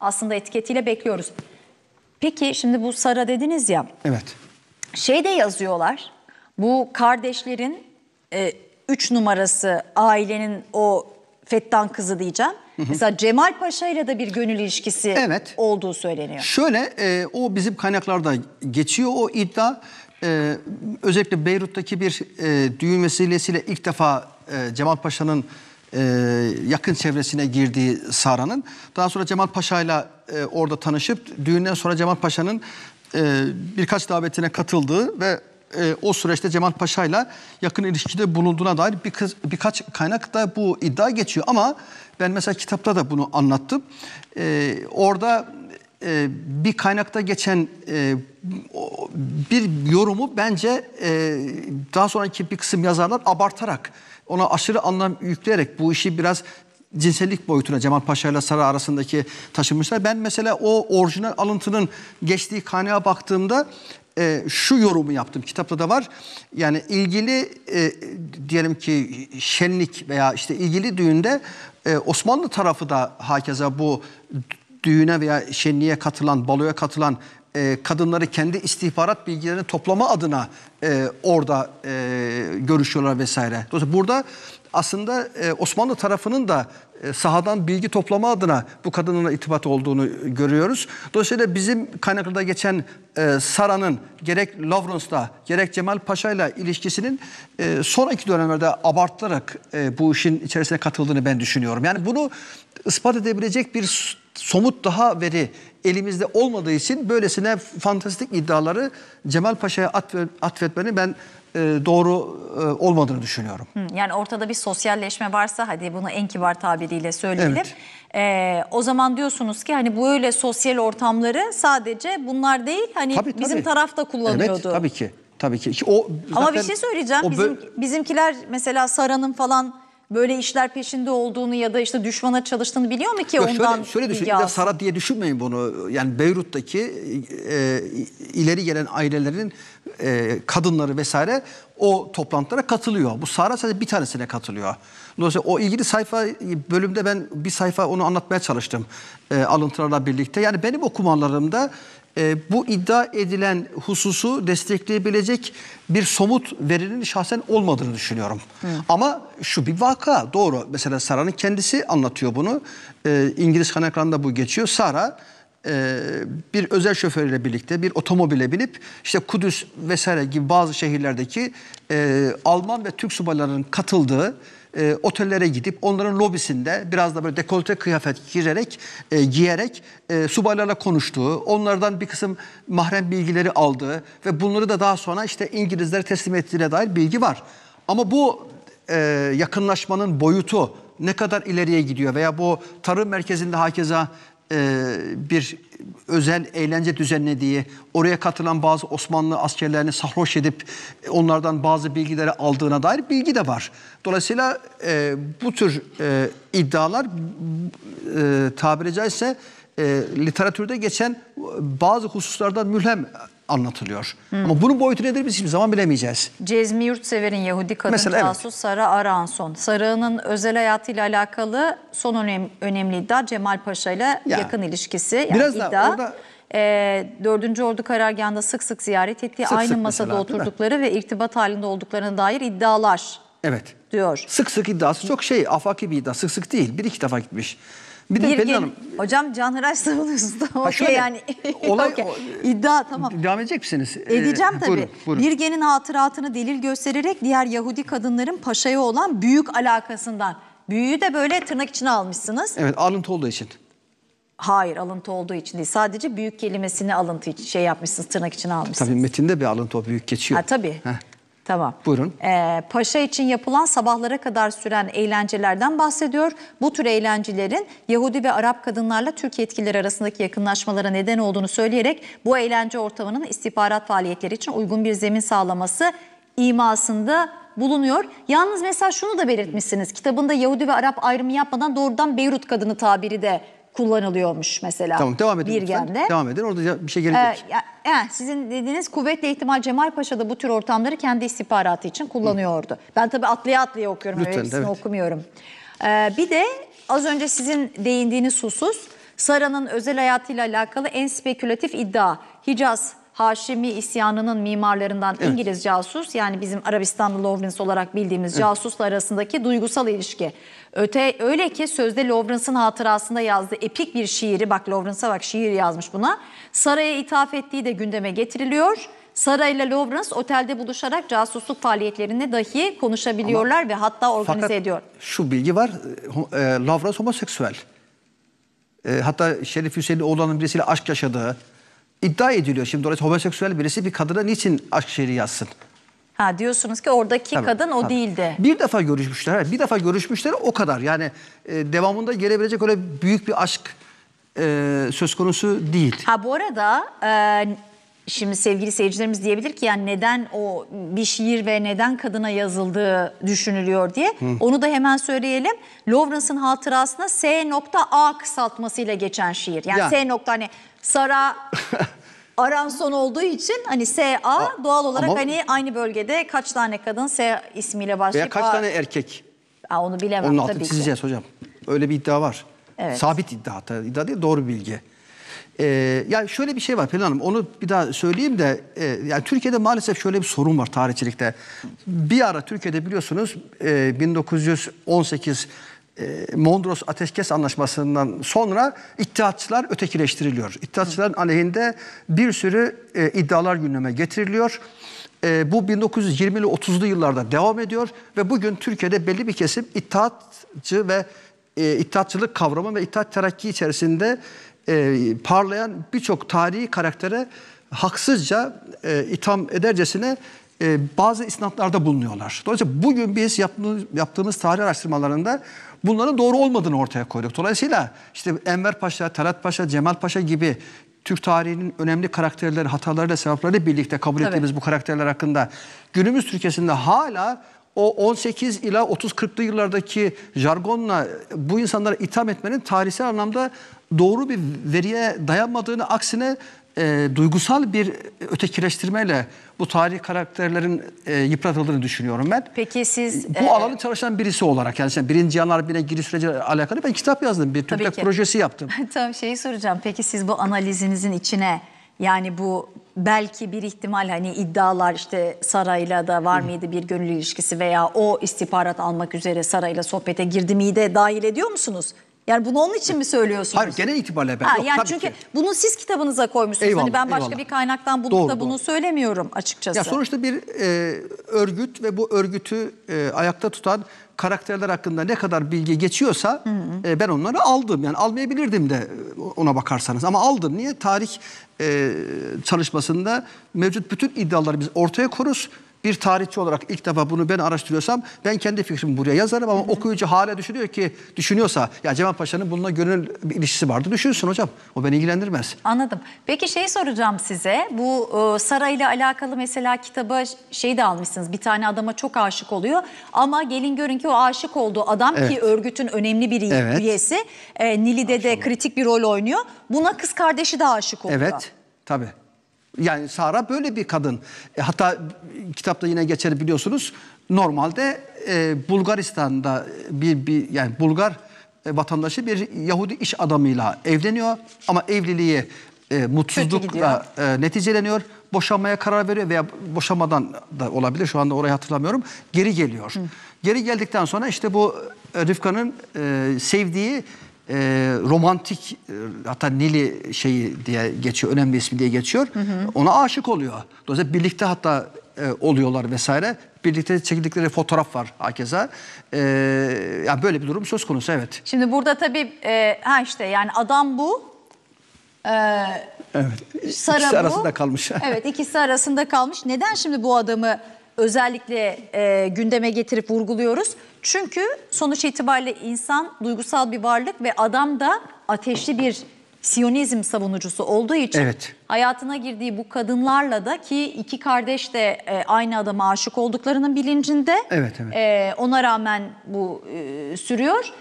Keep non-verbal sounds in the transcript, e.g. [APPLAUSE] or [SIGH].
aslında etiketiyle bekliyoruz. Peki şimdi bu Sara dediniz ya Evet. şey de yazıyorlar. Bu kardeşlerin 3 numarası ailenin o Fettan kızı diyeceğim. Mesela Cemal Paşa ile de bir gönül ilişkisi Evet. olduğu söyleniyor. Şöyle e, o bizim kaynaklarda geçiyor o iddia. E, özellikle Beyrut'taki bir e, düğün vesilesiyle ilk defa e, Cemal Paşa'nın e, yakın çevresine girdiği Sara'nın. Daha sonra Cemal Paşa'yla e, orada tanışıp düğünden sonra Cemal Paşa'nın e, birkaç davetine katıldığı ve e, o süreçte Cemal Paşa'yla yakın ilişkide bulunduğuna dair bir kız, birkaç kaynakta bu iddia geçiyor. Ama ben mesela kitapta da bunu anlattım. E, orada e, bir kaynakta geçen e, bir yorumu bence e, daha sonraki bir kısım yazarlar abartarak ona aşırı anlam yükleyerek bu işi biraz cinsellik boyutuna Cemal Paşa ile Sara arasındaki taşımışlar. Ben mesela o orijinal alıntının geçtiği kaynağa baktığımda e, şu yorumu yaptım. Kitapta da var. Yani ilgili e, diyelim ki şenlik veya işte ilgili düğünde e, Osmanlı tarafı da hakeza bu düğüne veya şenliğe katılan, baloya katılan e, kadınları kendi istihbarat bilgilerini toplama adına e, orada e, görüşüyorlar vesaire. Dolayısıyla burada aslında e, Osmanlı tarafının da e, sahadan bilgi toplama adına bu kadınla irtibat olduğunu görüyoruz. Dolayısıyla bizim kaynaklarda geçen e, Sara'nın gerek Lawrence'da gerek Cemal Paşa ile ilişkisinin e, sonraki dönemlerde abartılarak e, bu işin içerisine katıldığını ben düşünüyorum. Yani bunu ispat edebilecek bir somut daha veri elimizde olmadığı için böylesine fantastik iddiaları Cemal Paşa'ya atfe- atfetmenin ben e, doğru e, olmadığını düşünüyorum. Yani ortada bir sosyalleşme varsa hadi bunu en kibar tabiriyle söyleyelim. Evet. Ee, o zaman diyorsunuz ki hani böyle sosyal ortamları sadece bunlar değil hani Tabii, tabii. bizim taraf da kullanıyordu. Evet tabii ki. Tabii ki. O Ama bir şey söyleyeceğim. Bizim, bizimkiler mesela Sara'nın falan böyle işler peşinde olduğunu ya da işte düşmana çalıştığını biliyor mu ki Yok, ondan şöyle, şöyle düşünün. Bir de diye düşünmeyin bunu. Yani Beyrut'taki e, ileri gelen ailelerin e, kadınları vesaire o toplantılara katılıyor. Bu Sara sadece bir tanesine katılıyor. Dolayısıyla o ilgili sayfa bölümde ben bir sayfa onu anlatmaya çalıştım e, alıntılarla birlikte. Yani benim okumalarımda e, bu iddia edilen hususu destekleyebilecek bir somut verinin şahsen olmadığını düşünüyorum. Ama şu bir vaka doğru. Mesela Sara'nın kendisi anlatıyor bunu. E, İngiliz kaynaklarında bu geçiyor. Sara e, bir özel şoförüyle birlikte bir otomobile binip işte Kudüs vesaire gibi bazı şehirlerdeki e, Alman ve Türk subaylarının katıldığı e, otellere gidip onların lobisinde biraz da böyle dekolte kıyafet girerek, e, giyerek e, subaylarla konuştuğu, onlardan bir kısım mahrem bilgileri aldığı ve bunları da daha sonra işte İngilizlere teslim ettiğine dair bilgi var. Ama bu e, yakınlaşmanın boyutu ne kadar ileriye gidiyor veya bu tarım merkezinde hakeza e, bir özel eğlence düzenlediği, oraya katılan bazı Osmanlı askerlerini sarhoş edip onlardan bazı bilgileri aldığına dair bilgi de var. Dolayısıyla e, bu tür e, iddialar e, tabiri caizse e, literatürde geçen bazı hususlardan mülhem anlatılıyor. Ama bunun boyutu nedir biz hiçbir zaman bilemeyeceğiz. Cezmi Yurtsever'in Yahudi kadın Mesela, evet. casus Sara Aranson. Sara'nın özel hayatıyla alakalı son önem, önemli iddia Cemal Paşa ile Ya, yakın ilişkisi. Yani biraz da iddia, orada- e, 4. Ordu karargahında sık sık ziyaret ettiği, Sık aynı sık masada mesela, oturdukları ve irtibat halinde olduklarına dair iddialar Evet. diyor. Sık sık iddiası çok şey afaki bir iddia. Sık sık değil. Bir iki defa gitmiş. Bir de Pelin Hanım Hocam Can Hıraş savunuyorsunuz [LAUGHS] da okey şöyle, yani. olay- [LAUGHS] Okey. o- İddia tamam. devam edecek misiniz? Ee, Edeceğim tabii. Buyurun, buyurun. Birgen'in hatıratını delil göstererek diğer Yahudi kadınların paşaya olan büyük alakasından. Büyüğü de böyle tırnak içine almışsınız. Evet alıntı olduğu için. Hayır alıntı olduğu için değil. Sadece büyük kelimesini alıntı için şey yapmışsınız tırnak içine almışsınız. Tabii metinde bir alıntı o büyük geçiyor. Ha tabii. Heh. Tamam. Buyurun. Ee, paşa için yapılan sabahlara kadar süren eğlencelerden bahsediyor. Bu tür eğlencelerin Yahudi ve Arap kadınlarla Türk yetkilileri arasındaki yakınlaşmalara neden olduğunu söyleyerek bu eğlence ortamının istihbarat faaliyetleri için uygun bir zemin sağlaması imasında bulunuyor. Yalnız mesela şunu da belirtmişsiniz. Kitabında Yahudi ve Arap ayrımı yapmadan doğrudan Beyrut kadını tabiri de kullanılıyormuş mesela. Tamam devam edin. Birgen'de. Devam edin orada bir şey Ee, gelecek. ya- yani sizin dediğiniz kuvvetle ihtimal Cemal Paşa da bu tür ortamları kendi istihbaratı için kullanıyordu. Ben tabii atlaya atlaya okuyorum, Lütfen, hepsini evet. okumuyorum. Ee, bir de az önce sizin değindiğiniz husus Sara'nın özel hayatıyla alakalı en spekülatif iddia Hicaz Haşimi isyanının mimarlarından İngiliz casus yani bizim Arabistanlı Lawrence olarak bildiğimiz casusla arasındaki duygusal ilişki. Öte öyle ki sözde Lawrence'ın hatırasında yazdığı epik bir şiiri bak Lawrence'a bak şiir yazmış buna. Saray'a ithaf ettiği de gündeme getiriliyor. Sara ile Lawrence otelde buluşarak casusluk faaliyetlerini dahi konuşabiliyorlar ve hatta organize Fakat ediyor. şu bilgi var. E, Lavras homoseksüel. E, hatta Şerif Hüseyin'in oğlanın birisiyle aşk yaşadığı iddia ediliyor. Şimdi dolayısıyla homoseksüel birisi bir kadına niçin aşk şiiri yazsın? Ha diyorsunuz ki oradaki Tabii, kadın o tabii. değildi. Bir defa görüşmüşler. Bir defa görüşmüşler o kadar. Yani e, devamında gelebilecek öyle büyük bir aşk e, söz konusu değil. Ha bu arada e, şimdi sevgili seyircilerimiz diyebilir ki yani neden o bir şiir ve neden kadına yazıldığı düşünülüyor diye. Onu da hemen söyleyelim. Lawrence'ın hatırasına S.A kısaltmasıyla geçen şiir. Yani Yani. S. nokta hani Sara [LAUGHS] Aranson olduğu için hani S.A doğal olarak ama- hani aynı bölgede kaç tane kadın S ismiyle başlayıp Veya kaç A- tane erkek? Ha, onu bilemem Onun tabii altını ki. çizeceğiz hocam. Öyle bir iddia var. Evet. Sabit iddia hatta. iddia değil doğru bilgi. Ee, yani şöyle bir şey var Pelin Hanım. Onu bir daha söyleyeyim de e, yani Türkiye'de maalesef şöyle bir sorun var tarihçilikte. Bir ara Türkiye'de biliyorsunuz e, 1918 e, Mondros Ateşkes Anlaşması'ndan sonra İttihatçılar ötekileştiriliyor. İttihatçıların aleyhinde bir sürü e, iddialar gündeme getiriliyor. E, bu 1920'li 30'lu yıllarda devam ediyor ve bugün Türkiye'de belli bir kesim İttihatçı ve e, İttihatçılık kavramı ve İttihat Terakki içerisinde e, parlayan birçok tarihi karaktere haksızca e, itham edercesine e, bazı isnatlarda bulunuyorlar. Dolayısıyla bugün biz yaptığımız, yaptığımız tarih araştırmalarında bunların doğru olmadığını ortaya koyduk. Dolayısıyla işte Enver Paşa, Talat Paşa, Cemal Paşa gibi Türk tarihinin önemli karakterleri, hatalarıyla, sevaplarıyla birlikte kabul Tabii. ettiğimiz bu karakterler hakkında günümüz Türkiye'sinde hala o 18 ila 30-40'lı yıllardaki jargonla bu insanlara itham etmenin tarihsel anlamda doğru bir veriye dayanmadığını aksine e, duygusal bir ötekileştirmeyle bu tarih karakterlerin e, yıpratıldığını düşünüyorum ben. Peki siz Bu e, alanı çalışan birisi olarak yani sen birinci Cihan Harbi'ne giriş süreciyle alakalı ben kitap yazdım. Bir ki. projesi yaptım. [LAUGHS] Tamam şeyi soracağım. Peki siz bu analizinizin içine yani bu belki bir ihtimal hani iddialar işte Saray'la da var mıydı bir gönül ilişkisi veya o istihbarat almak üzere Saray'la sohbete girdi miydi dahil ediyor musunuz? Yani bunu onun için mi söylüyorsunuz? Hayır genel itibariyle ben. Ha, Yok, yani çünkü ki. bunu siz kitabınıza koymuşsunuz. Eyvallah, hani ben başka eyvallah. bir kaynaktan bulup Doğru, da bunu doğru. söylemiyorum açıkçası. Ya sonuçta bir e, örgüt ve bu örgütü e, ayakta tutan karakterler hakkında ne kadar bilgi geçiyorsa e, ben onları aldım. Yani almayabilirdim de ona bakarsanız ama aldım. Niye? Tarih e, çalışmasında mevcut bütün iddiaları biz ortaya koruz. Bir tarihçi olarak ilk defa bunu ben araştırıyorsam ben kendi fikrimi buraya yazarım ama okuyucu hala düşünüyor ki düşünüyorsa ya Cemal Paşa'nın bununla gönül bir ilişkisi vardı. Düşünsün hocam. O beni ilgilendirmez. Anladım. Peki şey soracağım size. Bu e, sarayla alakalı mesela kitaba şey de almışsınız. Bir tane adama çok aşık oluyor. Ama gelin görün ki o aşık olduğu adam ki Evet. örgütün önemli bir Evet. üyesi. E, Nili'de de kritik bir rol oynuyor. Buna kız kardeşi de aşık oluyor. Evet, tabii. Yani Sara böyle bir kadın. E, hatta kitapta yine geçer biliyorsunuz. Normalde e, Bulgaristan'da bir, bir yani Bulgar e, vatandaşı bir Yahudi iş adamıyla evleniyor ama evliliği e, mutsuzlukla e, neticeleniyor. Boşanmaya karar veriyor veya boşamadan da olabilir. Şu anda orayı hatırlamıyorum. Geri geliyor. Geri geldikten sonra işte bu e, Rıfka'nın e, sevdiği e, romantik e, hatta Nili şeyi diye geçiyor, önemli ismi diye geçiyor. Ona aşık oluyor. Dolayısıyla birlikte hatta e, oluyorlar vesaire. Birlikte çekildikleri fotoğraf var hakeza. E, yani böyle bir durum söz konusu evet. Şimdi burada tabii e, ha işte yani adam bu. E, Evet. Sara İkisi bu. arasında kalmış. [LAUGHS] evet ikisi arasında kalmış. Neden şimdi bu adamı özellikle e, gündeme getirip vurguluyoruz? Çünkü sonuç itibariyle insan duygusal bir varlık ve adam da ateşli bir Siyonizm savunucusu olduğu için Evet. hayatına girdiği bu kadınlarla da ki iki kardeş de e, aynı adama aşık olduklarının bilincinde. Evet, evet. E, ona rağmen bu e, sürüyor.